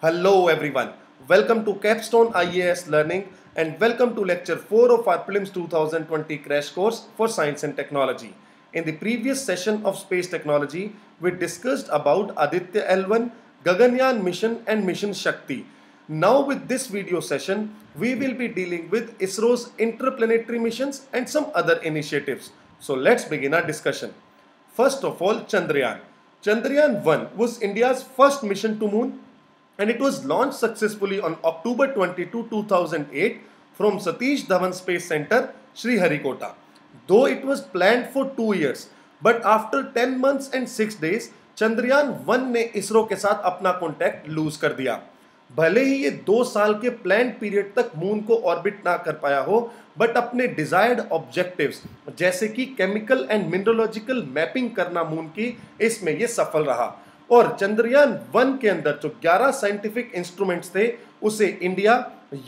Hello everyone. Welcome to Capstone IAS Learning and welcome to lecture 4 of our Prelims 2020 crash course for science and technology. In the previous session of space technology, we discussed about Aditya L1, Gaganyaan mission and mission Shakti. Now with this video session, we will be dealing with ISRO's interplanetary missions and some other initiatives. So let's begin our discussion. First of all, Chandrayaan. Chandrayaan 1 was India's first mission to moon and it was launched successfully on October 22, 2008 from Satish Dhawan Space Center, Sriharikota. Though it was planned for two years, but after 10 months and 6 days, Chandrayaan one ने इसरो के साथ अपना contact loose कर दिया भले ही ये दो साल के प्लान पीरियड तक मून को ऑर्बिट ना कर पाया हो बट अपने डिजायर्ड ऑब्जेक्टिव्स जैसे कि केमिकल एंड मिनरोलॉजिकल मैपिंग करना मून की इसमें ये सफल रहा और चंद्रयान वन के अंदर जो 11 साइंटिफिक इंस्ट्रूमेंट्स थे, उसे India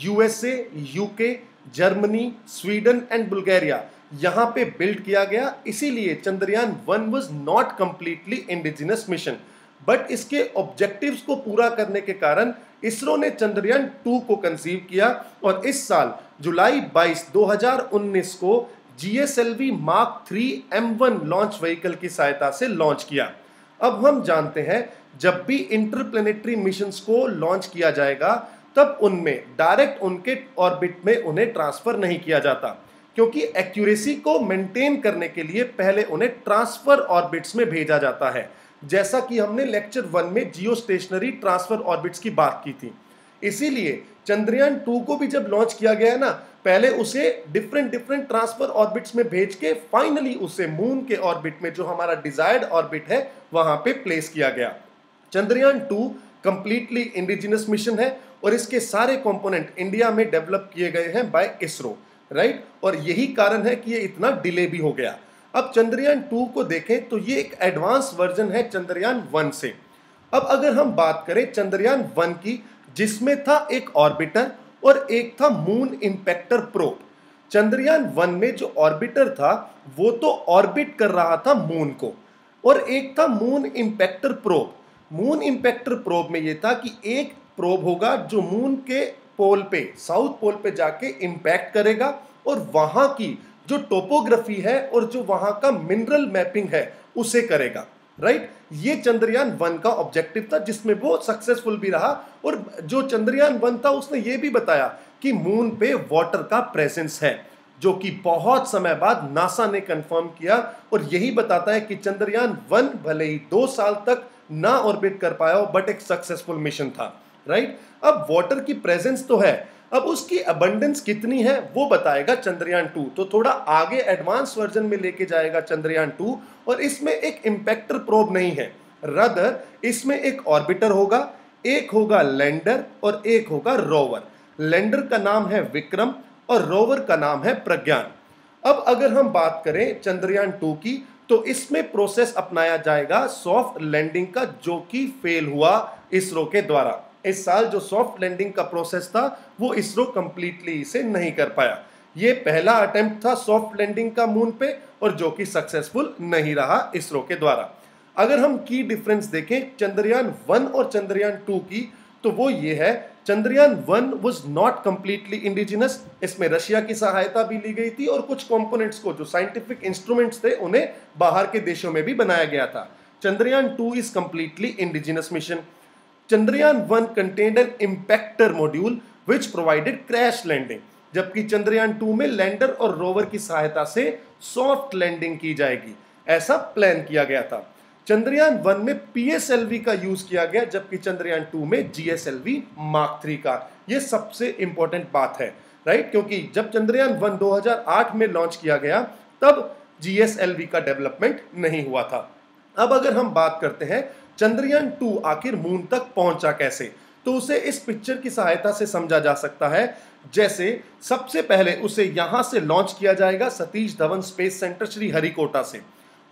USA UK Germany Sweden and Bulgaria यहाँ पे बिल्ड किया गया। इसीलिए Chandrayaan one was not completely indigenous mission but इसके ऑब्जेक्टिव्स को पूरा करने के कारण इसरो ने चंद्रयान टू को कंसीव किया और इस साल जुलाई 22 2019 को GSLV mark three M one launch vehicle की सहायता से लॉन्च किया। अब हम जानते हैं, जब भी इंटरप्लेनेटरी मिशंस को लॉन्च किया जाएगा, तब उनमें डायरेक्ट उनके ऑर्बिट में उन्हें ट्रांसफ़र नहीं किया जाता, क्योंकि एक्यूरेसी को मेंटेन करने के लिए पहले उन्हें ट्रांसफ़र ऑर्बिट्स में भेजा जाता है। जैसा कि हमने लेक्चर वन में जियो स्टेशनरी ट्रांसफ़र ऑर्बिट्स की बात की थी। इसीलिए चंद्रयान टू को भी जब लॉन्च किया गया ना, पहले उसे डिफरेंट डिफरेंट ट्रांसफ़र ऑर्बिट्स में भेज के फाइनली उसे मून के ऑर्बिट में जो हमारा डिजायर्ड ऑर्बिट है, वहाँ पे प्लेस किया गया। Chandrayaan two completely indigenous mission है और इसके सारे कंपोनेंट इंडिया में डेवलप किए गए हैं बाय इसरो राइट और यही कारण है कि ये इतना डिले भी हो गया। अब चंद्रयान टू को देखें तो ये एक एडवांस वर्जन है चंद्रयान वन से। अब अगर हम बात करें चंद्रयान वन की जिसमें था एक ऑर्बिटर और एक था moon impactor probe. Chandrayaan one में जो ऑर्बिटर था, वो तो ऑर्बिट कर रहा था मून को। और एक था moon impactor probe. Moon impactor probe में ये था कि एक प्रोब होगा जो मून के पोल पे, साउथ पोल पे जाके इंपैक्ट करेगा और वहाँ की जो टोपोग्राफी है और जो वहाँ का मिनरल मैपिंग है, उसे करेगा। राइट ये चंद्रयान वन का ऑब्जेक्टिव था, जिसमें वो सक्सेसफुल भी रहा। और जो चंद्रयान वन था, उसने ये भी बताया कि मून पे वाटर का प्रेजेंस है, जो कि बहुत समय बाद नासा ने कंफर्म किया। और यही बताता है कि चंद्रयान वन भले ही दो साल तक ना ऑर्बिट कर पाया हो बट एक सक्सेसफुल मिशन था। राइट अब वाटर की प्रेजेंस तो है अब उसकी अबंडेंस कितनी है, वो बताएगा चंद्रयान टू तो थोड़ा आगे एडवांस वर्जन में लेके जाएगा चंद्रयान टू और इसमें एक इंपेक्टर प्रोब नहीं है। रदर इसमें एक ऑर्बिटर होगा, एक होगा लैंडर और एक होगा रोवर लैंडर का नाम है विक्रम और रोवर का नाम है प्रज्ञान। अब अगर हम बात करें चंद्रयान टू की तो इसमें प्रोसेस अपनाया जाएगा सॉफ्ट लैंडिंग का, जो कि फेल हुआ इसरो के द्वारा। इस साल जो सॉफ्ट लैंडिंग का प्रोसेस था, वो इसरो कंप्लीटली इसे नहीं कर पाया। ये पहला अटेम्प्ट था सॉफ्ट लैंडिंग का मून पे और जो कि सक्सेसफुल नहीं रहा इसरो के द्वारा। अगर हम की डिफरेंस देखें, चंद्रयान वन और चंद्रयान टू की तो वो ये है, Chandrayaan one was not completely indigenous इसमें रशिया की सहायता भी ली गई थी और कुछ कंपोनेंट्स को, जो साइंटिफिक इंस्ट्रूमेंट्स थे, उन्हें बाहर के देशों में भी बनाया गया था। Chandrayaan two is completely indigenous mission Chandrayaan one contained an impactor module which provided crash landing जबकि चंद्रयान टू में लैंडर और रोवर की सहायता से सॉफ्ट लैंडिंग की जाएगी। ऐसा प्लान किया गया था। चंद्रयान वन में पीएसएलवी का यूज़ किया गया, जबकि चंद्रयान टू में जीएसएलवी मार्क थ्री का। ये सबसे इंपॉर्टेंट बात है राइट क्योंकि जब चंद्रयान वन 2008 में लॉन्च किया गया, तब जीएसएलवी का डेवलपमेंट नहीं हुआ था। अब अगर हम बात करते हैं चंद्रयान टू आखिर मून तक पहुँचा कैसे? तो उसे इस पिक्चर की सहायता से समझा जा सकता है। जैसे सबसे पहले उसे यहाँ से लॉन्च किया जाएगा Satish Dhawan space centre Sriharikota से।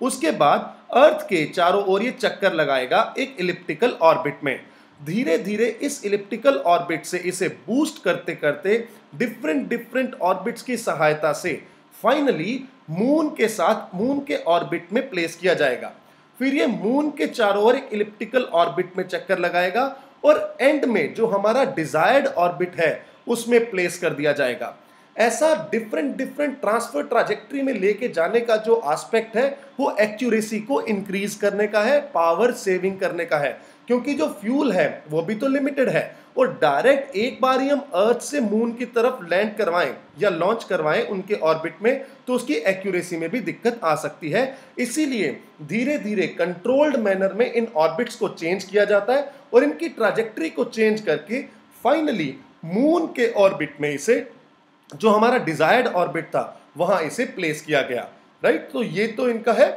उसके बाद अर्थ के चारों ओर ये चक्कर लगाएगा एक इलिप्टिकल ऑर्बिट में। धीरे धीरे इस इलिप्टिकल ऑर्बिट से इसे बूस्ट करते करते डिफरेंट डिफरेंट ऑर्बिट्स की सहायता से फाइनली मून के साथ, मून के ऑर्बिट में प्लेस किया जाएगा। फिर ये मून के चारों ओर एक इलिप्टिकल ऑर्बिट में चक्कर लगाएगा और एंड में जो हमारा डिजायर्ड ऑर्बिट है, उसमें प्लेस कर दिया जाएगा। ऐसा डिफरेंट डिफरेंट ट्रांसफ़र ट्राजेक्ट्री में लेके जाने का जो एस्पेक्ट है, वो एक्यूरेसी को इंक्रीज करने का है पावर सेविंग करने का है। क्योंकि जो फ्यूल है, वो भी तो लिमिटेड है। और डायरेक्ट एक बार ही हम अर्थ से मून की तरफ़ लैंड करवाएँ या लॉन्च करवाएँ उनके ऑर्बिट में तो उसकी एक्यूरेसी में भी दिक्कत आ सकती है। इसीलिए धीरे धीरे कंट्रोल्ड मैनर में इन ऑर्बिट्स को चेंज किया जाता है और इनकी ट्राजेक्ट्री को चेंज करके फाइनली मून के ऑर्बिट में इसे, जो हमारा डिजायर्ड ऑर्बिट था, वहाँ इसे प्लेस किया गया। राइट तो ये तो इनका है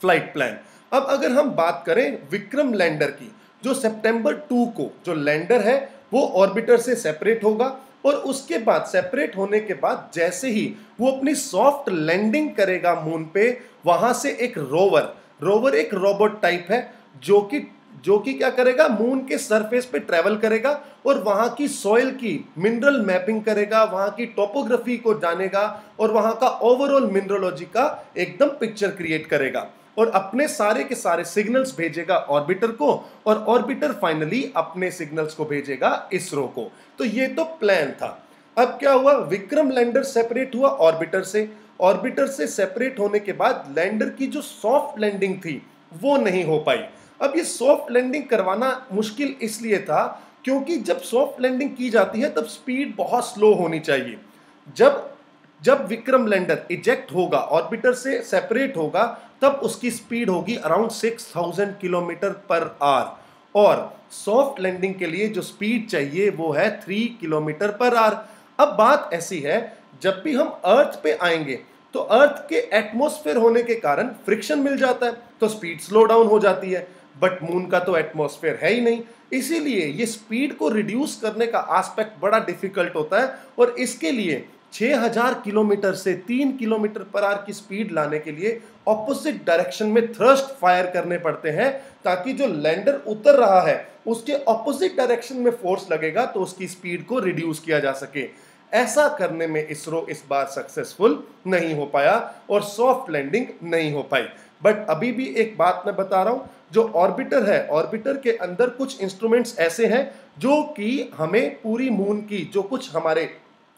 फ़्लाइट प्लान अब अगर हम बात करें विक्रम लैंडर की जो सितंबर टू को जो लैंडर है, वो ऑर्बिटर से सेपरेट होगा और उसके बाद सेपरेट होने के बाद जैसे ही वो अपनी सॉफ्ट लैंडिंग करेगा मून पे, वहाँ से एक रोवर रोवर एक रोबोट टाइप है, जो कि जो कि क्या करेगा मून के सरफेस पे ट्रेवल करेगा और वहाँ की सॉइल की मिनरल मैपिंग करेगा, वहाँ की टोपोग्राफी को जानेगा और वहाँ का ओवरऑल मिनरोलॉजी का एकदम पिक्चर क्रिएट करेगा। और अपने सारे के सारे सिग्नल्स भेजेगा ऑर्बिटर को और ऑर्बिटर फाइनली अपने सिग्नल्स को भेजेगा इसरो को। तो ये तो प्लान था। अब क्या हुआ? विक्रम लैंडर सेपरेट हुआ ऑर्बिटर से। ऑर्बिटर से सेपरेट होने के बाद लैंडर की जो सॉफ्ट लैंडिंग थी, वो नहीं हो पाई। अब ये सॉफ्ट लैंडिंग करवाना मुश्किल इसलिए था क्योंकि जब सॉफ्ट लैंडिंग की जाती है, तब स्पीड बहुत स्लो होनी चाहिए। जब जब विक्रम लैंडर इजेक्ट होगा ऑर्बिटर से सेपरेट होगा, तब उसकी स्पीड होगी अराउंड 6000 किलोमीटर पर आर और सॉफ्ट लैंडिंग के लिए जो स्पीड चाहिए वो है 3 किलोमीटर पर आर अब बात ऐसी है, जब भी हम अर्थ पे आएँगे तो अर्थ के एटमोस्फेयर होने के कारण फ्रिक्शन मिल जाता है तो स्पीड स्लो डाउन हो जाती है. बट मून का तो एटमॉस्फेयर है ही नहीं. इसीलिए ये स्पीड को रिड्यूस करने का एस्पेक्ट बड़ा डिफ़िकल्ट होता है और इसके लिए 6000 किलोमीटर से 3 किलोमीटर पर आर की स्पीड लाने के लिए ऑपोजिट डायरेक्शन में थ्रस्ट फायर करने पड़ते हैं, ताकि जो लैंडर उतर रहा है, उसके ऑपोजिट डायरेक्शन में फोर्स लगेगा तो उसकी स्पीड को रिड्यूस किया जा सके। ऐसा करने में इसरो इस बार सक्सेसफुल नहीं हो पाया और सॉफ्ट लैंडिंग नहीं हो पाई। बट अभी भी एक बात मैं बता रहा हूँ, जो ऑर्बिटर है ऑर्बिटर के अंदर कुछ इंस्ट्रूमेंट्स ऐसे हैं, जो कि हमें पूरी मून की, जो कुछ हमारे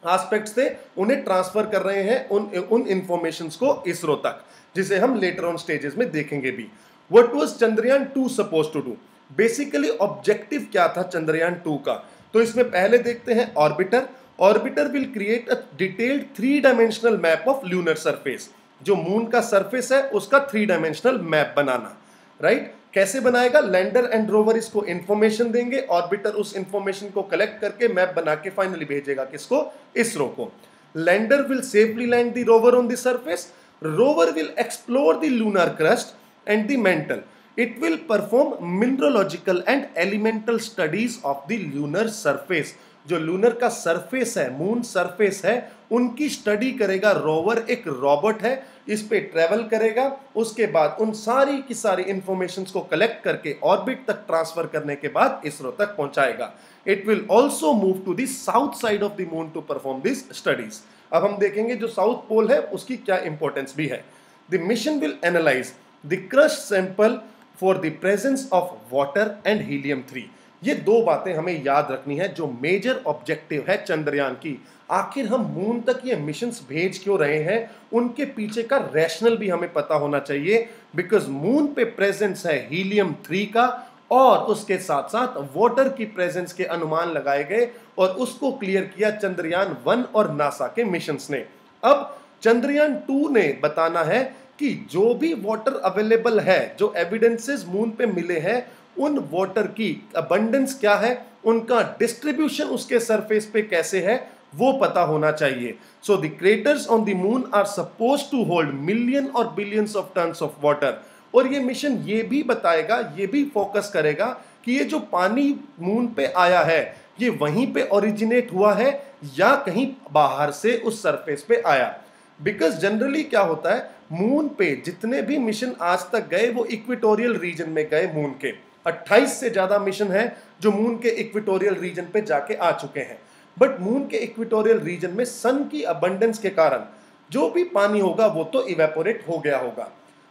एस्पेक्ट्स थे उन्हें ट्रांसफ़र कर रहे हैं उन उन इंफॉर्मेशन को इसरो तक, जिसे हम लेटर ऑन स्टेजेस में देखेंगे भी। What was Chandrayaan two suppose to do basically objective क्या था चंद्रयान टू का? तो इसमें पहले देखते हैं orbiter orbiter will create a detailed three dimensional map of lunar surface जो मून का सरफेस है, उसका थ्री डायमेंशनल मैप बनाना। राइट कैसे बनाएगा? लैंडर एंड रोवर इसको इंफॉर्मेशन देंगे ऑर्बिटर उस इंफॉर्मेशन को कलेक्ट करके मैप बना के फाइनली भेजेगा किसको? इसरो को। Lander will safely land the rover on the surface rover will explore the lunar crust and the mantle it will perform mineralogical and elemental studies of the lunar surface जो lunar का surface है moon surface है, उनकी study करेगा rover एक Robert है, इस पे ट्रेवल करेगा, उसके बाद उन सारी की सारी इंफॉर्मेशन को कलेक्ट करके ऑर्बिट तक ट्रांसफ़र करने के बाद इसरो तक पहुंचाएगा। It will also move to the south side of the moon to perform this studies अब हम देखेंगे जो साउथ पोल है, उसकी क्या इंपॉर्टेंस भी है। The mission will analyse the crust sample for the presence of water and helium three ये दो बातें हमें याद रखनी है जो मेजर ऑब्जेक्टिव है चंद्रयान की। आखिर हम मून तक ये मिशन भेज क्यों रहे हैं? उनके पीछे का रैशनल भी हमें पता होना चाहिए बिकॉज़ मून पे प्रेजेंस है हीलियम थ्री का, और उसके साथ साथ वाटर की प्रेजेंस के अनुमान लगाए गए, और उसको क्लियर किया चंद्रयान वन और नासा के मिशन ने। अब चंद्रयान टू ने बताना है कि जो भी वाटर अवेलेबल है, जो एविडेंसेस मून पे मिले हैं उन वाटर की अबंडेंस क्या है? उनका डिस्ट्रीब्यूशन उसके सरफेस पे कैसे है? वो पता होना चाहिए। So the craters on the moon are suppose to hold million और billions of tons of water और ये मिशन ये भी बताएगा, ये भी फोकस करेगा कि ये जो पानी मून पे आया है, ये वहीं पे ओरिजिनेट हुआ है या कहीं बाहर से उस सरफेस पे आया। बिकॉज़ जनरली क्या होता है? मून पे जितने भी मिशन आज तक गए, वो इक्विटोरियल रीजन में गए मून के। 28 से ज़्यादा मिशन है जो मून के इक्विटोरियल रीजन पे जाके आ चुके हैं। बट मून के इक्विटोरियल रीजन में सन की अबंडेंस के कारण जो भी पानी होगा, वो तो इवेपोरेट हो गया होगा।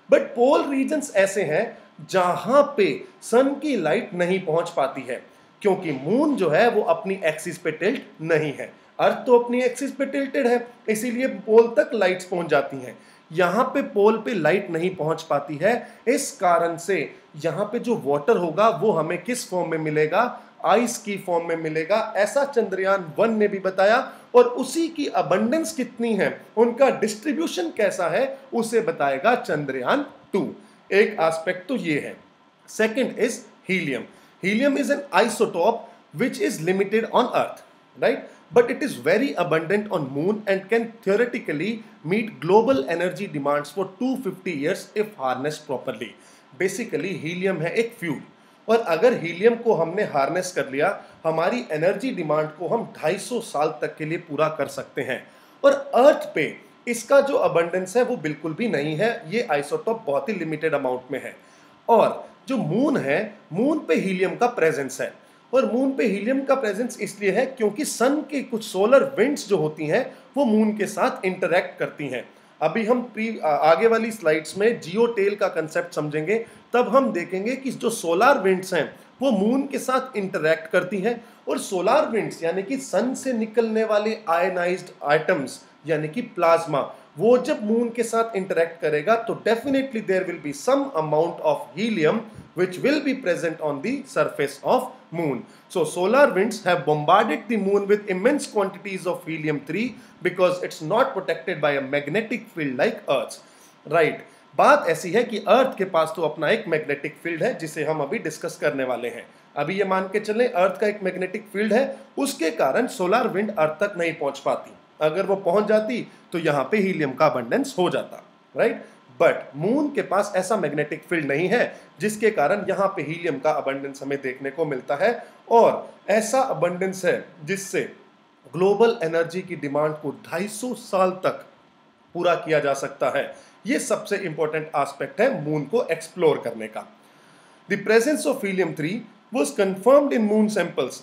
बट पोल रीजन ऐसे हैं जहाँ पे सन की लाइट नहीं पहुँच पाती है, क्योंकि मून जो है, वो अपनी एक्सिस पे टिल्ट नहीं है। अर्थ तो अपनी एक्सिस पे टिल्टेड है, इसीलिए पोल तक लाइट्स पहुँच जाती हैं। यहाँ पे पोल पे लाइट नहीं पहुँच पाती है, इस कारण से यहाँ पे जो वाटर होगा, वो हमें किस फॉर्म में मिलेगा? आइस की फॉर्म में मिलेगा। ऐसा चंद्रयान वन ने भी बताया। और उसी की अबंडेंस कितनी है? उनका डिस्ट्रीब्यूशन कैसा है? उसे बताएगा चंद्रयान टू एक एस्पेक्ट तो ये है। Second is helium helium is an isotope which is limited on earth right but it is very abundant on moon and can theoretically meet global energy demands for 250 years if harnessed properly. Basically helium है एक fuel और अगर helium को हमने harness कर लिया, हमारी energy demand को हम 250 साल तक के लिए पूरा कर सकते हैं. और अर्थ पे इसका जो अबंडेंस है वो बिल्कुल भी नहीं है, ये आइसोटॉप बहुत ही लिमिटेड अमाउंट में है. और जो मून है मून पे हीलियम का प्रेजेंस है. और मून पे हीलियम का प्रेजेंस इसलिए है क्योंकि सन के कुछ सोलर विंड्स जो होती हैं, वो मून के साथ इंटरेक्ट करती हैं. अभी हम प्री आगे वाली स्लाइड्स में जियो टेल का कंसेप्ट समझेंगे। तब हम देखेंगे कि जो सोलार विंड्स हैं, वो मून के साथ इंटरेक्ट करती हैं और सोलार विंड्स यानी कि सन से निकलने वाले आयनाइज्ड आइटम्स यानी कि प्लाज्मा वो जब मून के साथ इंटरेक्ट करेगा तो definitely there will be some amount of helium which will be present on the surface of moon. So, solar winds have bombarded the moon with immense quantities of helium-3 because it's not protected by a magnetic field like Earth. Right. बात ऐसी है कि अर्थ के पास तो अपना एक magnetic field है, जिसे हम अभी डिस्कस करने वाले हैं अभी ये मान के चलें अर्थ का एक मैग्नेटिक फ़ील्ड है, उसके कारण सोलर विंड अर्थ तक नहीं पहुँच पाती अगर वो पहुँच जाती तो यहाँ पे हीलियम का अबंडेंस हो जाता राइट बट मून के पास ऐसा मैग्नेटिक फ़ील्ड नहीं है, जिसके कारण यहाँ पे हीलियम का अबंडेंस हमें देखने को मिलता है। और ऐसा अबंडेंस है, जिससे ग्लोबल एनर्जी की डिमांड को 250 साल तक पूरा किया जा सकता है। ये सबसे इंपॉर्टेंट एस्पेक्ट है मून को एक्सप्लोर करने का। The presence of helium 3 was confirmed in moon samples,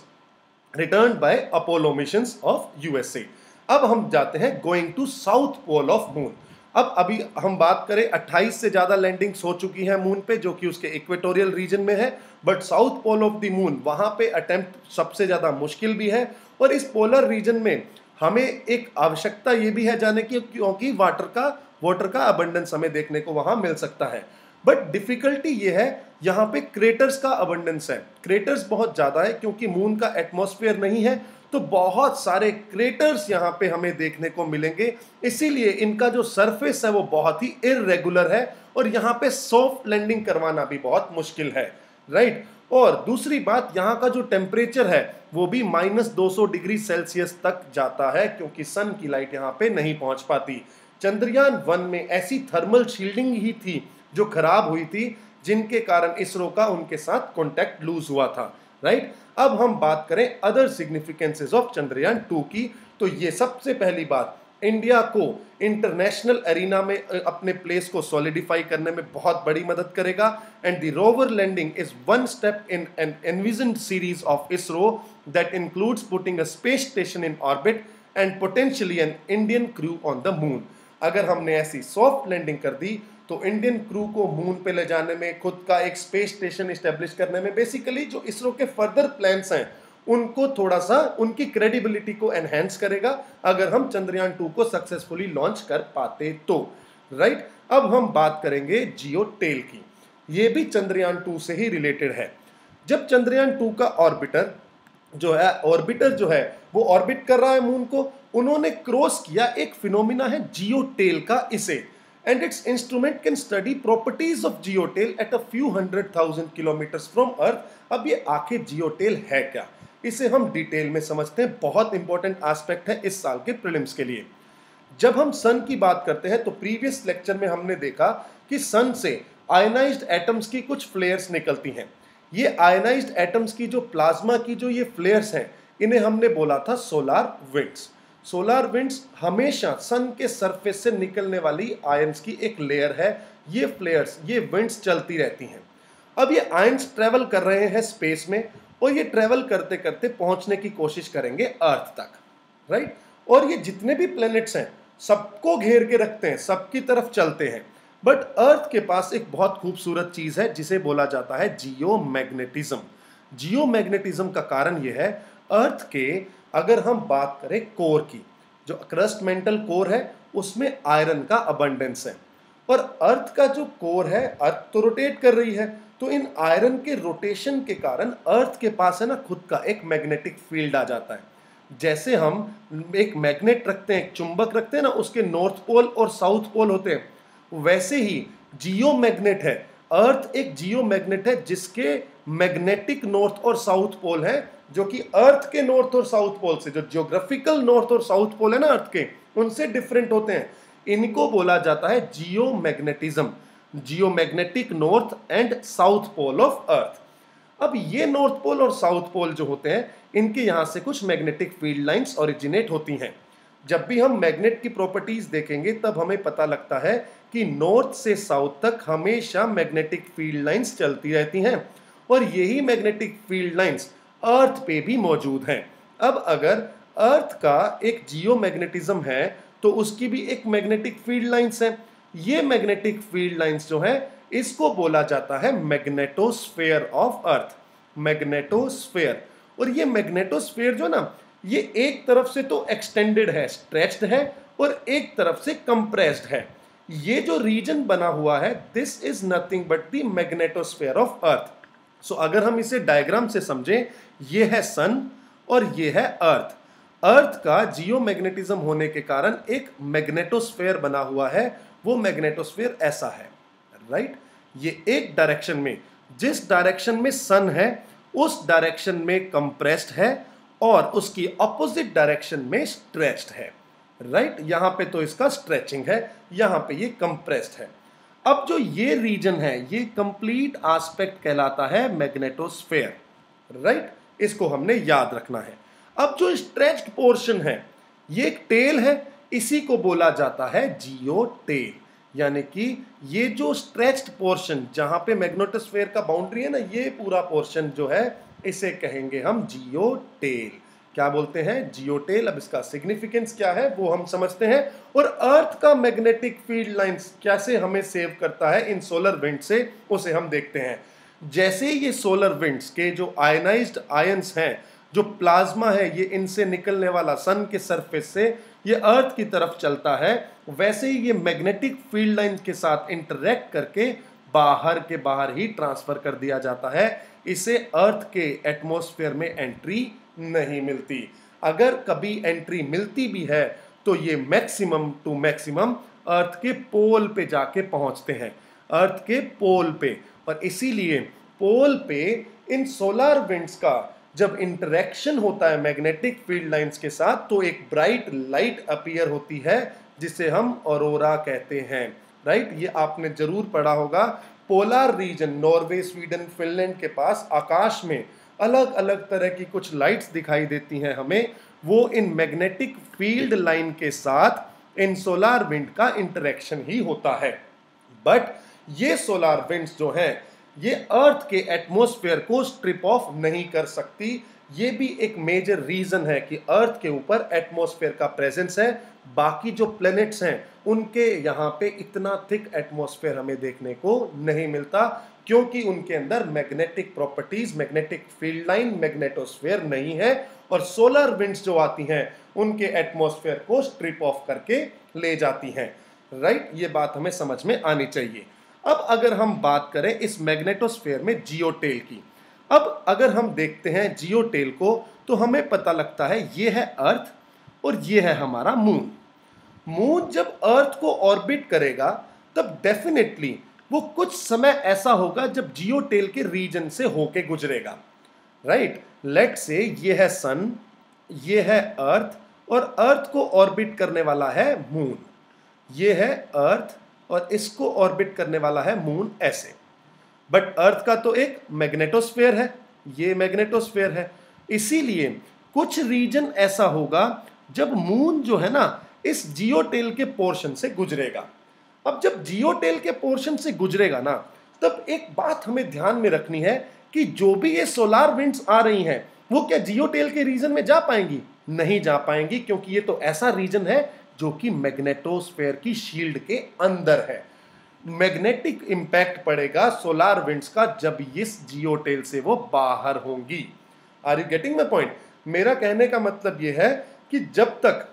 returned by Apollo missions of USA. अब हम जाते हैं going to south pole of moon अब अभी हम बात करें 28 से ज़्यादा लैंडिंग्स हो चुकी हैं मून पे, जो कि उसके इक्वेटोरियल रीजन में है। But south pole of the moon वहाँ पे अटेम्प्ट सबसे ज़्यादा मुश्किल भी है। और इस पोलर रीजन में हमें एक आवश्यकता ये भी है जाने की, क्योंकि वाटर का वाटर का अबंडेंस हमें देखने को वहाँ मिल सकता है। बट डिफिकल्टी ये है, यहाँ पे क्रेटर्स का अबंडेंस है। क्रेटर्स बहुत ज़्यादा है, क्योंकि मून का एटमोसफियर नहीं है। तो बहुत सारे क्रेटर्स यहाँ पे हमें देखने को मिलेंगे। इसीलिए इनका जो सरफेस है वो बहुत ही इरेगुलर है और यहाँ पे सॉफ्ट लैंडिंग करवाना भी बहुत मुश्किल है राइट और दूसरी बात, यहाँ का जो टेम्परेचर है वो भी माइनस दो डिग्री सेल्सियस तक जाता है क्योंकि सन की लाइट यहाँ पे नहीं पहुँच पाती। चंद्रयान वन में ऐसी थर्मल शील्डिंग ही थी जो खराब हुई थी, जिनके कारण इसरो का उनके साथ कॉन्टेक्ट लूज हुआ था राइट अब हम बात करें other significances of Chandrayaan two की तो ये सबसे पहली बात इंडिया को इंटरनेशनल एरिना में अपने प्लेस को सॉलिडिफाई करने में बहुत बड़ी मदद करेगा। And the rover landing is one step in an envision series of ISRO that includes putting a space station in orbit and potentially an Indian crew on the moon अगर हमने ऐसी सॉफ्ट लैंडिंग कर दी तो Indian crew को moon पे ले जाने में, खुद का एक स्पेस स्टेशन इस्टेब्लिश करने में बेसिकली जो इसरो के फर्दर प्लान्स हैं, उनको थोड़ा सा, उनकी क्रेडिबिलिटी को एनहेंस करेगा, अगर हम चंद्रयान टू को सक्सेसफुली लॉन्च कर पाते तो। राइट अब हम बात करेंगे जियो टेल की। ये भी चंद्रयान टू से ही रिलेटेड है। जब चंद्रयान टू का ऑर्बिटर जो है ऑर्बिटर जो है, वो ऑर्बिट कर रहा है मून को उन्होंने क्रॉस किया एक फिनोमिना है जियो टेल का इसे, and its instrument can study properties of geotail at a few hundred thousand kilometers from earth. अब ये आखिर geotail है क्या? इसे हम डिटेल में समझते हैं। बहुत इंपॉर्टेंट एस्पेक्ट है इस साल के प्रीलिम्स के लिए। जब हम सन की बात करते हैं तो प्रीवियस लेक्चर में हमने देखा कि सन से आयनाइज्ड एटम्स की कुछ फ्लेयर्स निकलती हैं। ये आयनाइज्ड एटम्स की जो प्लाज्मा की जो ये फ्लेयर्स हैं, इन्हें हमने बोला था सोलार विंड्स सोलार विंड्स हमेशा सन के सरफेस से निकलने वाली आयंस की एक लेयर है। ये फ्लेयर्स ये विंड्स चलती रहती हैं। अब ये आयंस ट्रेवल कर रहे हैं स्पेस में और ये ट्रेवल करते करते पहुँचने की कोशिश करेंगे अर्थ तक राइट और ये जितने भी प्लैनेट्स हैं, सबको घेर के रखते हैं, सबकी तरफ़ चलते हैं। बट अर्थ के पास एक बहुत खूबसूरत चीज़ है, जिसे बोला जाता है जियो मैग्नेटिज्म जियो मैग्नेटिज्म का कारण यह है अर्थ के अगर हम बात करें कोर की, जो क्रस्ट मेंटल कोर है, उसमें आयरन का अबंडेंस है। और अर्थ का जो कोर है, अर्थ तो रोटेट कर रही है तो इन आयरन के रोटेशन के कारण अर्थ के पास है ना, खुद का एक मैग्नेटिक फ़ील्ड आ जाता है। जैसे हम एक मैग्नेट रखते हैं, एक चुंबक रखते हैं ना, उसके नॉर्थ पोल और साउथ पोल होते हैं, वैसे ही जियो मैग्नेट है। अर्थ एक जियो मैग्नेट है, जिसके मैग्नेटिक नॉर्थ और साउथ पोल है जो कि अर्थ के नॉर्थ और साउथ पोल से, जो जियोग्राफिकल नॉर्थ और साउथ पोल है ना अर्थ के, उनसे डिफरेंट होते हैं। इनको बोला जाता है geomagnetism geomagnetic north and south pole of earth अब ये नॉर्थ पोल और साउथ पोल जो होते हैं, इनके यहाँ से कुछ मैग्नेटिक फ़ील्ड लाइंस ओरिजिनेट होती हैं। जब भी हम मैग्नेट की प्रॉपर्टीज़ देखेंगे, तब हमें पता लगता है कि नॉर्थ से साउथ तक हमेशा मैग्नेटिक फ़ील्ड लाइंस चलती रहती हैं। और यही मैग्नेटिक फ़ील्ड लाइंस अर्थ पे भी मौजूद हैं। अब अगर अर्थ का एक जियो मैग्नेटिज्म है तो उसकी भी एक मैग्नेटिक फ़ील्ड लाइंस है। ये मैग्नेटिक फ़ील्ड लाइंस जो है, इसको बोला जाता है मैग्नेटोस्फेयर ऑफ़ अर्थ। मैग्नेटोस्फेयर। और ये मैग्नेटोस्फेयर जो ना, ये एक तरफ़ से तो एक्सटेंडेड है स्ट्रेच्ड है, और एक तरफ़ से कंप्रेस्ड है। ये जो रीजन बना हुआ है this is nothing but the magnetosphere of earth so अगर हम इसे डायग्राम से समझें, ये है सन और ये है अर्थ अर्थ का जियो मैग्नेटिज्म होने के कारण एक मैग्नेटोस्फेयर बना हुआ है, वो मैग्नेटोस्फेयर ऐसा है राइट ये एक डायरेक्शन में, जिस डायरेक्शन में सन है, उस डायरेक्शन में कंप्रेस्ड है और उसकी अपोजिट डायरेक्शन में स्ट्रेच्ड है राइट right? यहाँ पे तो इसका स्ट्रेचिंग है, यहाँ पे ये कंप्रेस्ड है। अब जो ये रीजन है, ये कंप्लीट आस्पेक्ट कहलाता है मैग्नेटोस्फेयर राइट? इसको हमने याद रखना है अब जो स्ट्रेच्ड पोर्शन है, ये एक टेल है, इसी को बोला जाता है जियो टेल यानी कि ये जो स्ट्रेच्ड पोर्शन जहाँ पे मैग्नेटोस्फेयर का बाउंड्री है ना, ये पूरा पोर्शन जो है, इसे कहेंगे हम जियो टेल क्या बोलते हैं? जियोटेल अब इसका सिग्निफिकेंस क्या है, वो हम समझते हैं। और अर्थ का मैग्नेटिक फ़ील्ड लाइंस कैसे हमें सेव करता है, इन सोलर विंड से, उसे हम देखते हैं। जैसे ये सोलर विंड्स के जो आयनाइज्ड आयंस हैं, जो प्लाज्मा है, ये इनसे निकलने वाला सन के सरफेस से, ये अर्थ की तरफ़ चलता है, वैसे ही ये मैग्नेटिक फ़ील्ड लाइन के साथ इंटरेक्ट करके बाहर के बाहर ही ट्रांसफ़र कर दिया जाता है। इसे अर्थ के एटमॉस्फेयर में एंट्री नहीं मिलती। अगर कभी एंट्री मिलती भी है तो ये मैक्सिमम टू मैक्सिमम अर्थ के पोल पे जाके पहुँचते हैं। अर्थ के पोल पे। और इसीलिए पोल पे इन सोलर विंड्स का जब इंटरेक्शन होता है मैग्नेटिक फ़ील्ड लाइंस के साथ तो एक ब्राइट लाइट अपीयर होती है, जिसे हम औरोरा कहते हैं। राइट ये आपने ज़रूर पढ़ा होगा। Polar region Norway Sweden Finland के पास आकाश में अलग अलग तरह की कुछ लाइट्स दिखाई देती हैं हमें। वो इन मैग्नेटिक फ़ील्ड लाइन के साथ इन सोलार विंड का इंटरेक्शन ही होता है। बट ये सोलार विंड्स जो हैं, ये अर्थ के एटमॉस्फेयर को स्ट्रिप ऑफ़ नहीं कर सकती। ये भी एक मेजर रीजन है कि अर्थ के ऊपर एटमॉस्फेयर का प्रेजेंस है। बाकी जो प्लैनेट्स हैं, उनके यहाँ पे इतना थिक एटमॉस्फेयर हमें देखने को नहीं मिलता। क्योंकि उनके अंदर magnetic properties magnetic field line magnetosphere नहीं है और सोलर विंड्स जो आती हैं, उनके एटमॉस्फेयर को स्ट्रिप ऑफ़ करके ले जाती हैं। राइट ये बात हमें समझ में आनी चाहिए। अब अगर हम बात करें इस मैग्नेटोस्फेयर में जियोटेल की, अब अगर हम देखते हैं जियोटेल को तो हमें पता लगता है ये है अर्थ और ये है हमारा मून मून जब अर्थ को ऑर्बिट करेगा, तब डेफिनेटली वो कुछ समय ऐसा होगा जब जियो टेल के रीजन से होके गुजरेगा। राइट लेट से ये है सन ये है अर्थ और अर्थ को ऑर्बिट करने वाला है मून ये है अर्थ और इसको ऑर्बिट करने वाला है मून ऐसे। बट अर्थ का तो एक मैग्नेटोस्फेयर है, ये मैग्नेटोस्फेयर है। इसीलिए कुछ रीजन ऐसा होगा जब मून जो है ना, इस जियोटेल के पोर्शन से गुजरेगा। अब जब जियो टेल के पोर्शन से गुजरेगा ना, तब एक बात हमें ध्यान में रखनी है कि जो भी ये सोलार विंड्स आ रही हैं, वो क्या जियो टेल के रीजन में जा पाएँगी? नहीं जा पाएँगी, क्योंकि ये तो ऐसा रीजन है जो कि मैग्नेटोस्फेयर की शील्ड के अंदर है। मैग्नेटिक इंपैक्ट पड़ेगा सोलार विंड्स का जब इस जियो टेल से वो बाहर होंगी। Are you getting my point मेरा कहने का मतलब ये है कि जब तक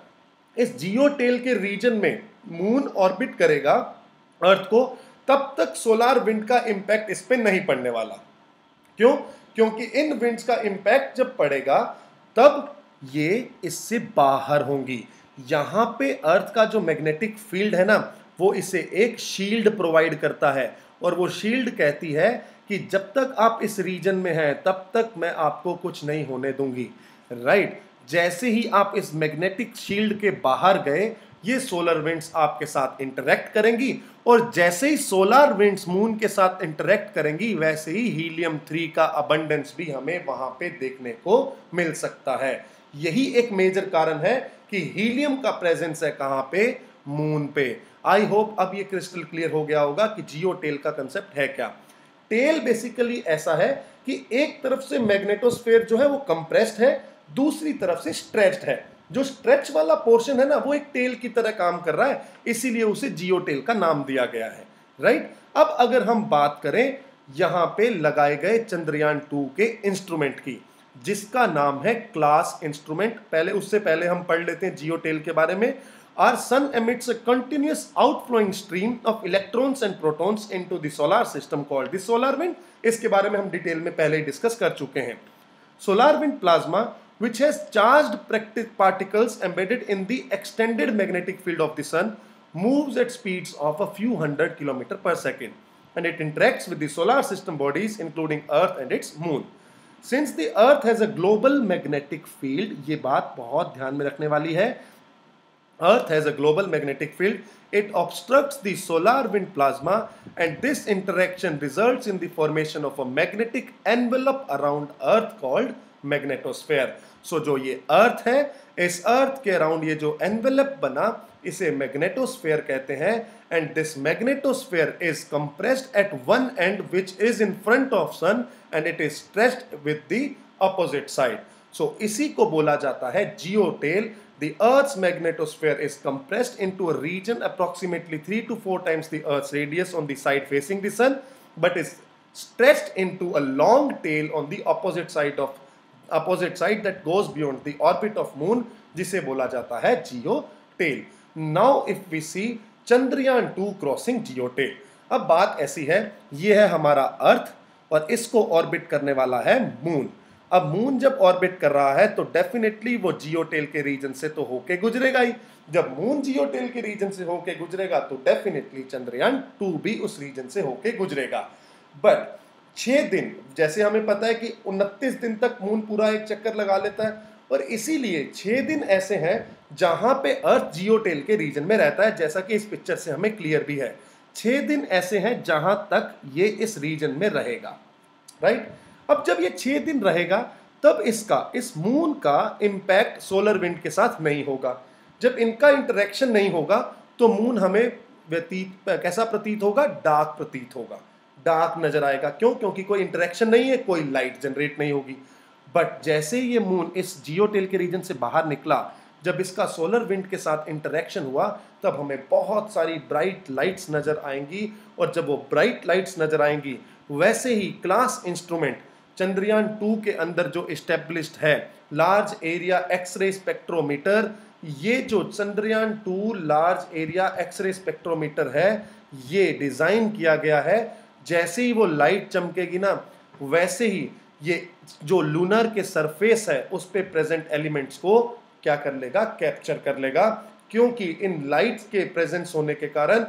इस जियो टेल के रीजन में मून ऑर्बिट करेगा अर्थ को, तब तक सोलार विंड का इंपैक्ट इस पर नहीं पड़ने वाला। क्यों? क्योंकि इन विंड्स का इंपैक्ट जब पड़ेगा, तब ये इससे बाहर होंगी। यहाँ पे अर्थ का जो मैग्नेटिक फ़ील्ड है ना, वो इसे एक शील्ड प्रोवाइड करता है। और वो शील्ड कहती है कि जब तक आप इस रीजन में हैं, तब तक मैं आपको कुछ नहीं होने दूँगी। Right right? जैसे ही आप इस मैग्नेटिक शील्ड के बाहर गए ये सोलर विंड्स आपके साथ इंटरेक्ट करेंगी और जैसे ही सोलर विंड्स मून के साथ इंटरेक्ट करेंगी, वैसे ही हीलियम थ्री का अबंडेंस भी हमें वहाँ पे देखने को मिल सकता है। यही एक मेजर कारण है कि हीलियम का प्रेजेंस है कहाँ पे? मून पे। आई होप अब ये क्रिस्टल क्लियर हो गया होगा कि जियो टेल का कंसेप्ट है क्या। टेल बेसिकली ऐसा है कि एक तरफ़ से मैग्नेटोस्फेयर जो है वो कंप्रेस्ड है, दूसरी तरफ़ से स्ट्रेच्ड है। जो स्ट्रेच वाला पोर्शन है ना, वो एक टेल की तरह काम कर रहा है, इसीलिए उसे जियो टेल का नाम दिया गया है राइट अब अगर हम बात करें यहाँ पे लगाए गए चंद्रयान टू के इंस्ट्रूमेंट की, जिसका नाम है क्लास इंस्ट्रूमेंट पहले, उससे पहले हम पढ़ लेते हैं जियो टेल के बारे में। Our sun emits a continuous outflowing stream of electrons and protons into the solar system called the solar wind इसके बारे में हम डिटेल में पहले ही डिस्कस कर चुके हैं। Solar wind plasma which has charged particles embedded in the extended magnetic field of the sun moves at speeds of a few hundred kilometer per second and it interacts with the solar system bodies including earth and its moon since the earth has a global magnetic field ये बात बहुत ध्यान में रखने वाली है earth has a global magnetic field it obstructs the solar wind plasma and this interaction results in the formation of a magnetic envelope around earth called magnetosphere so जो ये अर्थ है, इस अर्थ के अराउंड ये जो एनवेलप बना, इसे मैग्नेटोस्फेयर कहते हैं. And this magnetosphere is compressed at one end which is in front of sun and it is stressed with the opposite side so इसी को बोला जाता है geotail the earth magnetosphere is compressed into a region approximately three to four times the earth radius on the side facing the sun but is stressed into a long tail on the opposite side of opposite side that goes beyond the orbit of moon जिसे बोला जाता है geotail. Now if we see Chandrayaan two crossing geotail. अब बात ऐसी है, ये है हमारा अर्थ और इसको ऑर्बिट करने वाला है मून अब मून जब ऑर्बिट कर रहा है तो डेफिनेटली वो जियो टेल के रीजन से तो होके गुजरेगा ही। जब मून जियो टेल के रीजन से होके गुजरेगा तो डेफिनेटली चंद्रयान टू भी उस रीजन से होके गुजरेगा। बट छह दिन, जैसे हमें पता है कि उनतीस दिन तक मून पूरा एक चक्कर लगा लेता है, और इसीलिए छह दिन ऐसे हैं जहाँ पे अर्थ जियो टेल के रीजन में रहता है, जैसा कि इस पिक्चर से हमें क्लियर भी है। छह दिन ऐसे हैं जहाँ तक ये इस रीजन में रहेगा राइट अब जब ये छह दिन रहेगा, तब इसका, इस मून का इम्पैक्ट सोलर विंड के साथ नहीं होगा। जब इनका इंटरेक्शन नहीं होगा तो मून हमें व्यतीत, कैसा प्रतीत होगा? डार्क प्रतीत होगा। डार्क नज़र आएगा। क्यों? क्योंकि कोई इंटरेक्शन नहीं है, कोई लाइट जनरेट नहीं होगी। बट जैसे ही ये मून इस जियो टेल के रीजन से बाहर निकला, जब इसका सोलर विंड के साथ इंटरेक्शन हुआ, तब हमें बहुत सारी ब्राइट लाइट्स नज़र आएँगी। और जब वो ब्राइट लाइट्स नज़र आएँगी, वैसे ही क्लास इंस्ट्रूमेंट चंद्रयान टू के अंदर जो इस्टेब्लिश्ड है लार्ज एरिया एक्सरे स्पेक्ट्रोमीटर ये जो Chandrayaan two large area X ray spectrometer है, ये डिज़ाइन किया गया है। जैसे ही वो लाइट चमकेगी ना, वैसे ही ये जो लूनर के सरफेस है, उस पर प्रेजेंट एलिमेंट्स को क्या कर लेगा? कैप्चर कर लेगा। क्योंकि इन लाइट्स के प्रेजेंस होने के कारण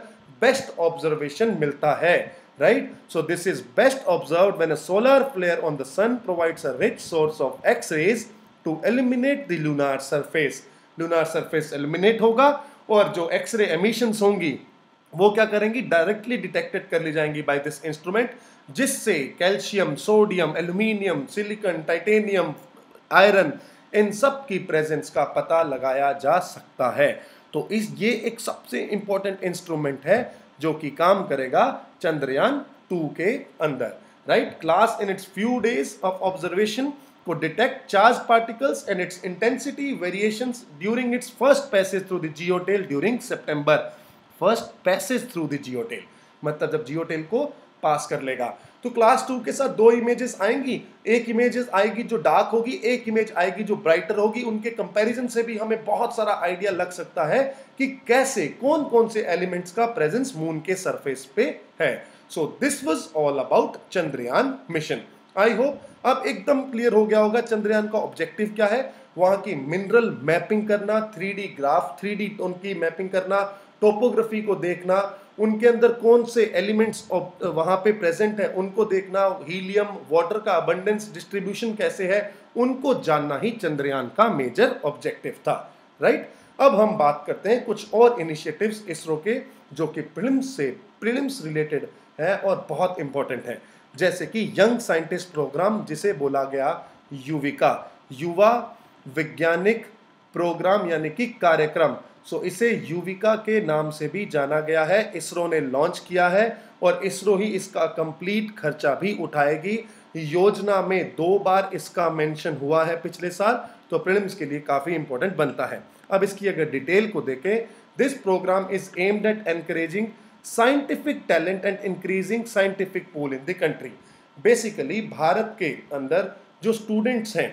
बेस्ट ऑब्जर्वेशन मिलता है right so this is best observe when solar flare on the sun provide rich source of X rays to illuminate lunar surface lunar surface illuminate होगा और जो एक्सरे एमिशन होंगी वो क्या करेंगी? डायरेक्टली डिटेक्टेड कर ली जाएँगी बाय दिस इंस्ट्रूमेंट जिससे calcium sodium aluminium silicon titanium iron इन सब की प्रेजेंस का पता लगाया जा सकता है। तो इस, ये एक सबसे इंपॉर्टेंट इंस्ट्रूमेंट है जो कि काम करेगा चंद्रयान टू के अंदर right class in its few days of observation को detect charge particles and its intensity variations during its first passage through the geotail during September first passage through the geotail मतलब जब जियो टेल को पास कर लेगा। तो class to के साथ दो इमेजेस आएँगी। एक इमेजेस आएगी जो डार्क होगी, एक इमेज आएगी जो ब्राइटर होगी। उनके कंपैरिजन से भी हमें बहुत सारा आइडिया लग सकता है कि कैसे कौन कौन से एलिमेंट्स का प्रेजेंस मून के सरफेस पे है। So this was all about Chandrayaan mission I hope अब एकदम क्लियर हो गया होगा चंद्रयान का ऑब्जेक्टिव क्या है। वहाँ की मिनरल मैपिंग करना थ्री ग्राफ थ्री उनकी मैपिंग करना टोपोग्राफी को देखना, उनके अंदर कौन से एलिमेंट्स वहाँ पे प्रेजेंट है, उनको देखना, हीलियम, वाटर का अबंडेंस डिस्ट्रीब्यूशन कैसे है, उनको जानना ही चंद्रयान का मेजर ऑब्जेक्टिव था राइट अब हम बात करते हैं कुछ और इनिशिएटिव्स इसरो के, जो कि प्रिलिम्स से प्रिलिम्स रिलेटेड है और बहुत इंपॉर्टेंट है। जैसे कि यंग साइंटिस्ट प्रोग्राम जिसे बोला गया युविका, युवा वैज्ञानिक प्रोग्राम यानी कि कार्यक्रम। सो इसे युविका के नाम से भी जाना गया है। इसरो ने लॉन्च किया है और इसरो ही इसका कंप्लीट खर्चा भी उठाएगी। योजना में दो बार इसका मेंशन हुआ है पिछले साल तो प्रीलिम्स के लिए काफ़ी इंपॉर्टेंट बनता है। अब इसकी अगर डिटेल को देखें this program is aimed at encouraging scientific talent and increasing scientific pool in the country basically Bharat के अंदर जो स्टूडेंट्स हैं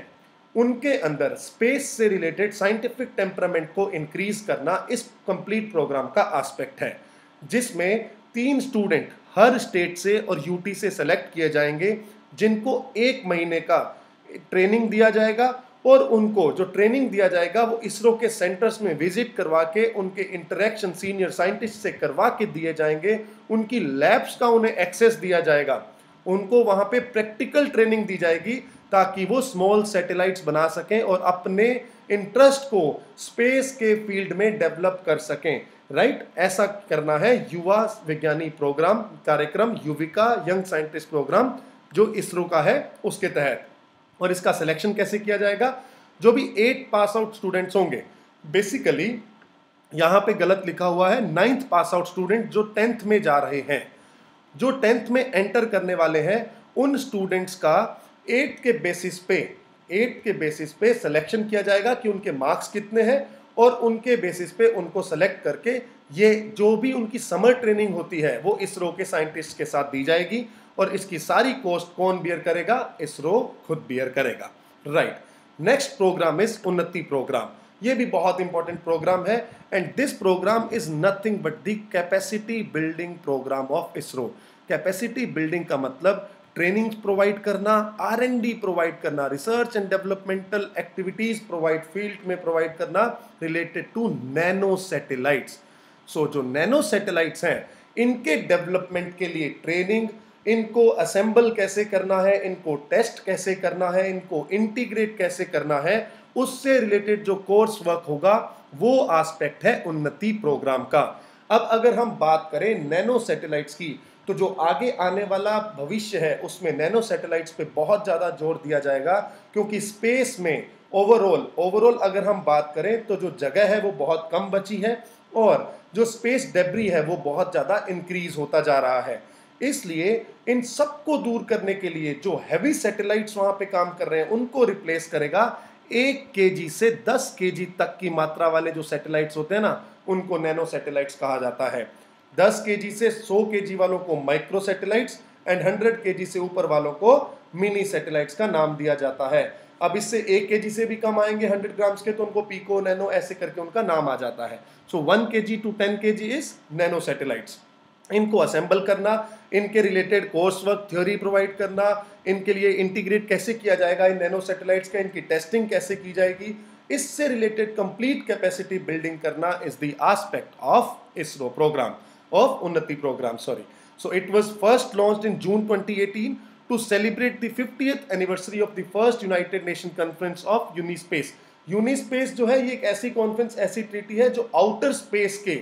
उनके अंदर स्पेस से रिलेटेड साइंटिफिक टेम्परामेंट को इंक्रीज करना इस कंप्लीट प्रोग्राम का एस्पेक्ट है, जिसमें तीन स्टूडेंट हर स्टेट से और यूटी से सेलेक्ट किए जाएँगे, जिनको एक महीने का ट्रेनिंग दिया जाएगा और उनको जो ट्रेनिंग दिया जाएगा वो इसरो के सेंटर्स में विज़िट करवा के, उनके इंटरेक्शन सीनियर साइंटिस्ट से करवा के दिए जाएँगे, उनकी लैब्स का उन्हें एक्सेस दिया जाएगा, उनको वहाँ पे प्रैक्टिकल ट्रेनिंग दी जाएगी ताकि वो स्मॉल सैटेलाइट्स बना सकें और अपने इंटरेस्ट को स्पेस के फ़ील्ड में डेवलप कर सकें। राइट? ऐसा करना है युवा विज्ञानी प्रोग्राम कार्यक्रम, युविका यंग साइंटिस्ट प्रोग्राम जो इसरो का है, उसके तहत। और इसका सिलेक्शन कैसे किया जाएगा? जो भी एट पास आउट स्टूडेंट्स होंगे बेसिकली यहाँ पे गलत लिखा हुआ है नाइन्थ पास आउट स्टूडेंट जो टेंथ में जा रहे हैं, जो टेंथ में एंटर करने वाले हैं, उन स्टूडेंट्स का एट के बेसिस पे, एट के बेसिस पे सिलेक्शन किया जाएगा कि उनके मार्क्स कितने हैं और उनके बेसिस पे उनको सेलेक्ट करके ये जो भी उनकी समर ट्रेनिंग होती है, वो इसरो के साइंटिस्ट के साथ दी जाएगी और इसकी सारी कॉस्ट कौन बियर करेगा? इसरो खुद बियर करेगा। Right next program is Unnati program ये भी बहुत इंपॉर्टेंट प्रोग्राम है and this program is nothing but the capacity building program of ISRO capacity building का मतलब ट्रेनिंग प्रोवाइड करना आर एन डी प्रोवाइड करना research and developmental activities provide field में provide करना related to nano satellites so जो nano satellites हैं, इनके development के लिए ट्रेनिंग इनको असेंबल कैसे करना है, इनको टेस्ट कैसे करना है, इनको इंटीग्रेट कैसे करना है, उससे रिलेटेड जो कोर्स वर्क होगा, वो एस्पेक्ट है उन्नति प्रोग्राम का. अब अगर हम बात करें नैनो सैटेलाइट्स की तो जो आगे आने वाला भविष्य है, उसमें नैनो सैटेलाइट्स पे बहुत ज़्यादा ज़ोर दिया जाएगा, क्योंकि स्पेस में ओवरऑल ओवरऑल अगर हम बात करें तो जो जगह है, वो बहुत कम बची है और जो स्पेस डेब्री है, वो बहुत ज़्यादा इंक्रीज होता जा रहा है। इसलिए इन सबको दूर करने के लिए जो हैवी सैटेलाइट्स वहाँ पे काम कर रहे हैं, उनको रिप्लेस करेगा एक के से दस के तक की मात्रा वाले जो सैटेलाइट्स होते हैं ना, उनको नैनो सैटेलाइट्स कहा जाता है। 10 के से 100 के वालों को माइक्रो सैटेलाइट्स एंड 100 के से ऊपर वालों को मिनी सैटेलाइट्स का नाम दिया जाता है। अब इससे एक के से भी कम आएँगे 100 ग्राम्स के तो उनको पीको नैनो ऐसे करके उनका नाम आ जाता है। सो वन के G to ten K G is nano satellites इनको असेंबल करना, इनके related course work theory provide करना, इनके लिए इंटीग्रेट कैसे किया जाएगा, इन नैनो सैटेलाइट्स का, इनकी टेस्टिंग कैसे की जाएगी, इससे रिलेटेड कंप्लीट कैपेसिटी बिल्डिंग करना is the aspect of ISRO program of Unnati program. Sorry. So, it was first launched in June 2018 to celebrate the 50th anniversary of the first United Nations Conference of Unispace. Unispace जो है, ये एक ऐसी conference ऐसी treaty है जो outer space के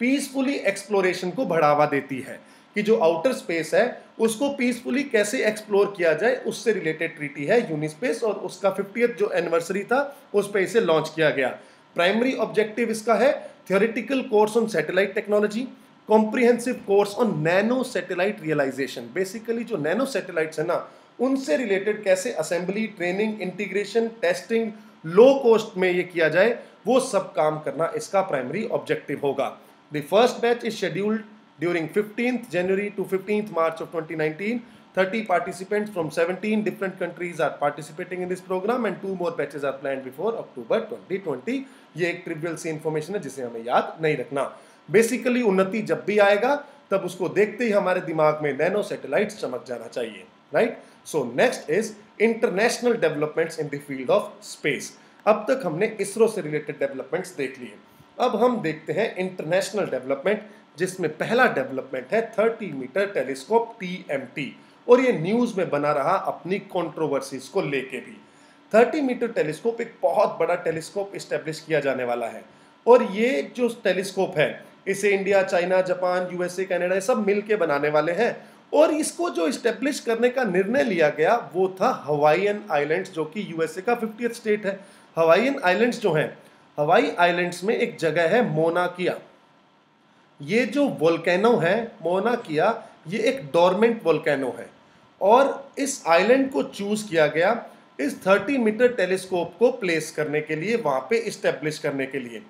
peacefully exploration को बढ़ावा देती है कि जो आउटर स्पेस है, उसको पीसफुली कैसे एक्सप्लोर किया जाए, उससे रिलेटेड ट्रीटी है यूनिस्पेस और उसका फिफ्टियथ जो एनिवर्सरी था, उस पर इसे लॉन्च किया गया प्राइमरी ऑब्जेक्टिव इसका है theoretical course on satellite technology comprehensive course on nano satellite realization basically जो नैनो सैटेलाइट्स है ना, उनसे रिलेटेड कैसे assembly training integration testing low cost में ये किया जाए, वो सब काम करना इसका प्राइमरी ऑब्जेक्टिव होगा। The first batch is scheduled during 15th January to 15th March of 2019 30 participants from 17 different countries are participating in this program and two more batches are planned before October 2020 ये एक trivial सी information है जिसे हमें याद नहीं रखना। Basically उन्नति जब भी आएगा, तब उसको देखते ही हमारे दिमाग में नैनो सैटेलाइट्स चमक जाना चाहिए right so next is international developments in the field of space अब तक हमने इसरो से रिलेटेड डेवलपमेंट्स देख लिए। अब हम देखते हैं इंटरनेशनल डेवलपमेंट जिसमें पहला डेवलपमेंट है 30 मीटर टेलीस्कोप टीएमटी और ये न्यूज़ में बना रहा अपनी कंट्रोवर्सीज को लेके भी। 30 मीटर टेलीस्कोप एक बहुत बड़ा टेलीस्कोप इस्टेब्लिश किया जाने वाला है। और ये जो टेलीस्कोप है इसे India, China, Japan, USA, Canada सब मिल के बनाने वाले हैं। और इसको जो इस्टेब्लिश करने का निर्णय लिया गया, वो था हवाईयन आइलैंड्स जो कि यूएसए का फिफ्टी स्टेट है। हवाईयन आइलैंड्स जो हैं हवाई आइलैंड्स में एक जगह है मोनाकिया ये जो वोल्केनो है मोनाकिया ये एक डोरमेंट वोल्केनो है। और इस आइलैंड को चूज़ किया गया इस 30 मीटर टेलीस्कोप को प्लेस करने के लिए, वहाँ पे इस्टेब्लिश करने के लिए।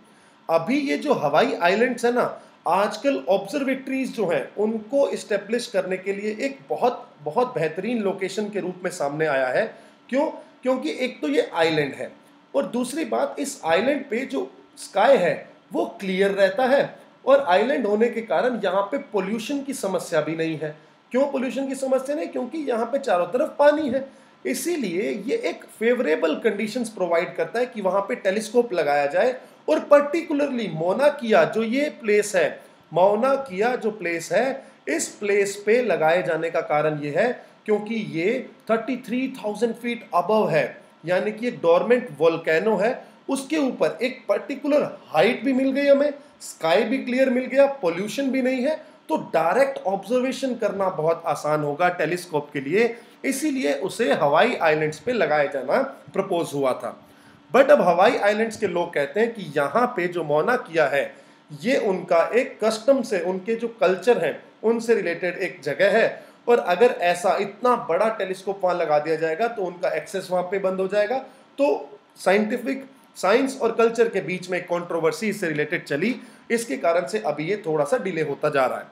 अभी ये जो हवाई आइलैंड्स है ना, आजकल ऑब्जर्वेटरीज जो हैं, उनको इस्टेब्लिश करने के लिए एक बहुत बहुत बेहतरीन लोकेशन के रूप में सामने आया है। क्यों? क्योंकि एक तो ये आइलैंड है और दूसरी बात, इस आइलैंड पे जो स्काई है, वो क्लियर रहता है और आइलैंड होने के कारण यहाँ पे पोल्यूशन की समस्या भी नहीं है। क्यों पोल्यूशन की समस्या नहीं? क्योंकि यहाँ पे चारों तरफ़ पानी है। इसीलिए ये एक फेवरेबल कंडीशंस प्रोवाइड करता है कि वहाँ पे टेलीस्कोप लगाया जाए और पर्टिकुलरली मोना किया जो ये प्लेस है मोना किया जो प्लेस है इस प्लेस पे लगाए जाने का कारण ये है क्योंकि ये 33,000 फीट अबव है यानी कि एक डोरमेंट वोल्केनो है उसके ऊपर एक पर्टिकुलर हाइट भी मिल गई हमें स्काई भी क्लियर मिल गया पोल्यूशन भी नहीं है तो डायरेक्ट ऑब्जर्वेशन करना बहुत आसान होगा टेलीस्कोप के लिए इसीलिए उसे हवाई आइलैंड्स पे लगाया जाना प्रपोज हुआ था। बट अब हवाई आइलैंड्स के लोग कहते हैं कि यहाँ पे जो मौना किया है, ये उनका एक कस्टम से, उनके जो कल्चर हैं, उनसे रिलेटेड एक जगह है। और अगर ऐसा इतना बड़ा टेलीस्कोप वहाँ लगा दिया जाएगा तो उनका एक्सेस वहाँ पे बंद हो जाएगा। तो साइंटिफिक साइंस और कल्चर के बीच में एक कॉन्ट्रोवर्सी इससे रिलेटेड चली। इसके कारण से अभी ये थोड़ा सा डिले होता जा रहा है।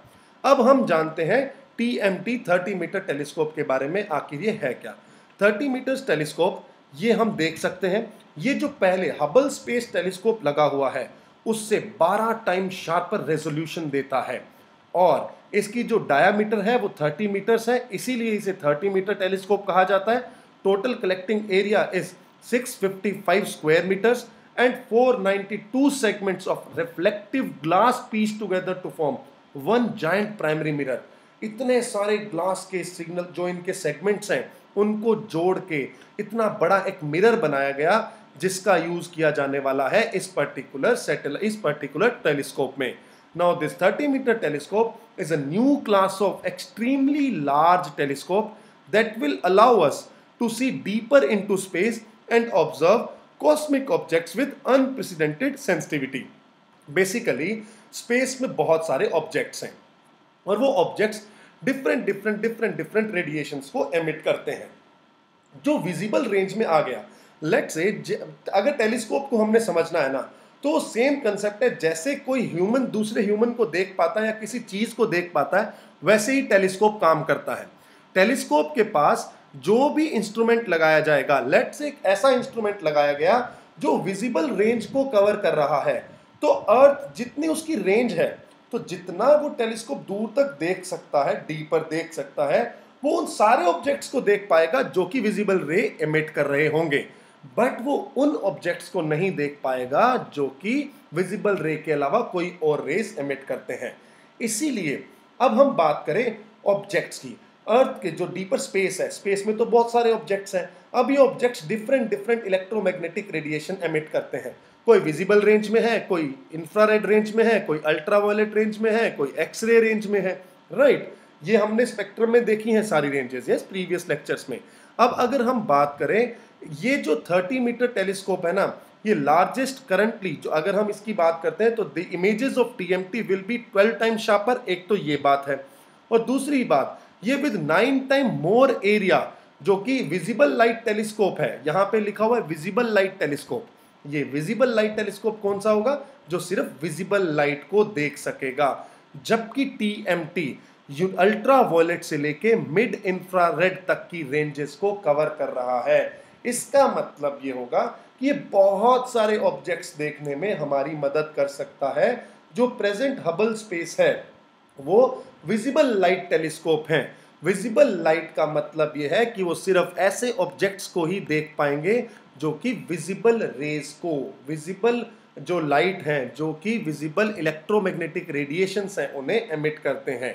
अब हम जानते हैं T M T thirty meter telescope के बारे में आखिर ये है क्या। थर्टी मीटर्स टेलीस्कोप ये हम देख सकते हैं, ये जो पहले हबल स्पेस टेलीस्कोप लगा हुआ है, उससे 12 टाइम शार्पर रेजोल्यूशन देता है। और इसकी जो डायामीटर है, वो 30 मीटर्स है, इसीलिए इसे 30 मीटर टेलीस्कोप कहा जाता है। Total collecting area is 655 square meters and 492 segments of reflective glass piece together to form one giant primary mirror इतने सारे ग्लास के सिग्नल जो इनके सेगमेंट्स हैं, उनको जोड़ के इतना बड़ा एक मिरर बनाया गया, जिसका यूज़ किया जाने वाला है इस पर्टिकुलर सेटल इस पर्टिकुलर टेलीस्कोप में। Now this 30 meter telescope is a new class of extremely large telescope that will allow us to see deeper into space and observe cosmic objects with unprecedented sensitivity basically space में बहुत सारे objects हैं। और वो objects different different different different radiations को emit करते हैं। जो विजिबल रेंज में आ गया। लेट से अगर टेलीस्कोप को हमने समझना है ना तो सेम कंसेप्ट है, जैसे कोई ह्यूमन दूसरे ह्यूमन को देख पाता है या किसी चीज़ को देख पाता है, वैसे ही टेलीस्कोप काम करता है। टेलीस्कोप के पास जो भी इंस्ट्रूमेंट लगाया जाएगा लेट से एक ऐसा इंस्ट्रूमेंट लगाया गया, जो विजिबल रेंज को कवर कर रहा है तो अर्थ जितनी उसकी रेंज है तो जितना वो टेलीस्कोप दूर तक देख सकता है, डीपर देख सकता है, वो उन सारे ऑब्जेक्ट्स को देख पाएगा जो कि विजिबल रे एमिट कर रहे होंगे। बट वो उन ऑब्जेक्ट्स को नहीं देख पाएगा जो कि विजिबल रे के अलावा कोई और रेस एमिट करते हैं। इसीलिए अब हम बात करें ऑब्जेक्ट्स की। अर्थ के जो डीपर स्पेस है स्पेस में तो बहुत सारे ऑब्जेक्ट्स हैं। अब ये objects different different electromagnetic radiation emit करते हैं। कोई विजिबल रेंज में है, कोई इंफ्रारेड रेंज में है, कोई अल्ट्रावायलेट रेंज में है, कोई एक्सरे रेंज में है राइट ये हमने स्पेक्ट्रम में देखी हैं सारी रेंजेस यस प्रीवियस लेक्चर्स में। अब अगर हम बात करें, ये जो 30 मीटर टेलीस्कोप है ना, ये लार्जेस्ट करंटली जो अगर हम इसकी बात करते हैं तो the images of TMT will be 12 time sharper एक तो ये बात है। और दूसरी बात, ये with nine time more area जो कि विजिबल लाइट टेलीस्कोप है, यहाँ पे लिखा हुआ है विजिबल लाइट टेलीस्कोप ये विजिबल लाइट टेलीस्कोप कौन सा होगा? जो सिर्फ़ विजिबल लाइट को देख सकेगा। जबकि T M T ultra violet से लेके मिड इंफ्रारेड तक की रेंजेस को कवर कर रहा है। इसका मतलब ये होगा कि ये बहुत सारे ऑब्जेक्ट्स देखने में हमारी मदद कर सकता है। जो प्रेजेंट हबल स्पेस है, वो विजिबल लाइट टेलीस्कोप हैं। विजिबल लाइट का मतलब ये है कि वो सिर्फ़ ऐसे ऑब्जेक्ट्स को ही देख पाएँगे जो कि विजिबल रेज को विजिबल जो लाइट है, जो कि विजिबल इलेक्ट्रोमैग्नेटिक रेडिएशंस हैं, उन्हें एमिट करते हैं।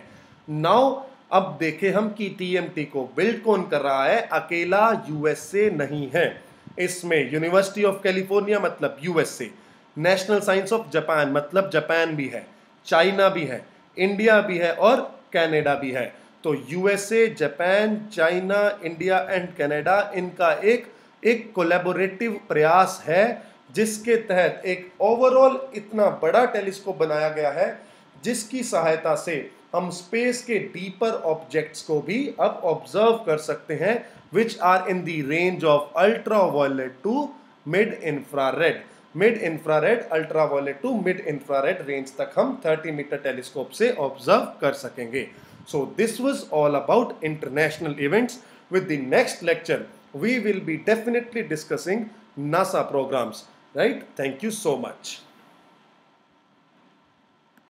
नाउ अब देखें हम कि टीएमटी को बिल्ड कौन कर रहा है? अकेला यूएसए नहीं है। इसमें यूनिवर्सिटी ऑफ़ कैलिफ़ोर्निया मतलब USA national science of Japan मतलब जापान भी है चाइना भी है इंडिया भी है और कनाडा भी है। तो USA Japan China India and Canada इनका एक एक कोलेबोरेटिव प्रयास है, जिसके तहत एक ओवरऑल इतना बड़ा टेलीस्कोप बनाया गया है, जिसकी सहायता से हम स्पेस के डीपर ऑब्जेक्ट्स को भी अब ऑब्ज़र्व कर सकते हैं which are in the range of ultraviolet to mid infrared mid infrared ultraviolet to mid infrared range तक हम 30 मीटर टेलीस्कोप से ऑब्ज़र्व कर सकेंगे. So this was all about international events with the next lecture we will be definitely discussing NASA programs, right? Thank you so much.